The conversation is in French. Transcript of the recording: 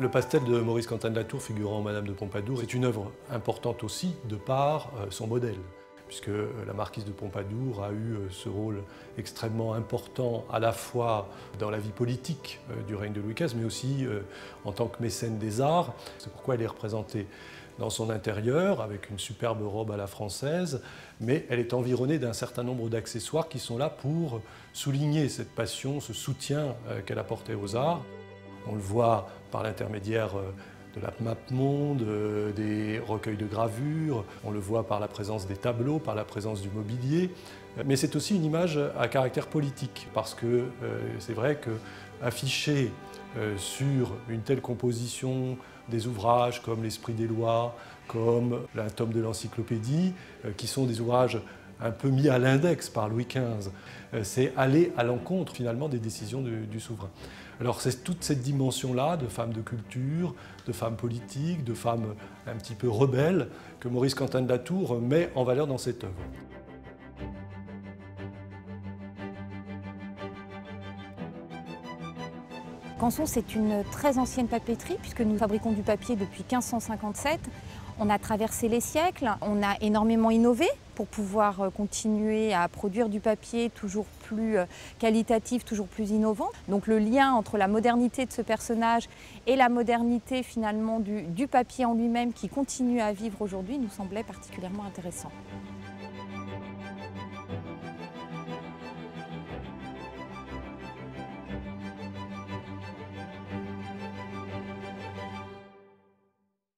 Le pastel de Maurice Quentin de la Tour figurant Madame de Pompadour est une œuvre importante aussi de par euh, son modèle puisque euh, la marquise de Pompadour a eu euh, ce rôle extrêmement important à la fois dans la vie politique du règne de Louis XV, mais aussi en tant que mécène des arts. C'est pourquoi elle est représentée dans son intérieur avec une superbe robe à la française, mais elle est environnée d'un certain nombre d'accessoires qui sont là pour souligner cette passion, ce soutien qu'elle apportait aux arts. On le voit par l'intermédiaire euh, de la map monde, euh, des recueils de gravures, on le voit par la présence des tableaux, par la présence du mobilier, mais c'est aussi une image à caractère politique, parce que euh, c'est vrai que afficher sur une telle composition des ouvrages comme l'Esprit des lois, comme un tome de l'encyclopédie, qui sont des ouvrages un peu mis à l'index par Louis XV, c'est aller à l'encontre finalement des décisions du souverain. Alors c'est toute cette dimension-là de femmes de culture, de femmes politiques, de femmes un petit peu rebelles que Maurice Quentin de la Tour met en valeur dans cette œuvre. Canson, c'est une très ancienne papeterie puisque nous fabriquons du papier depuis 1557. On a traversé les siècles, on a énormément innové pour pouvoir euh, continuer à produire du papier toujours plus euh, qualitatif, toujours plus innovant. Donc le lien entre la modernité de ce personnage et la modernité finalement du, du papier en lui-même qui continue à vivre aujourd'hui nous semblait particulièrement intéressant.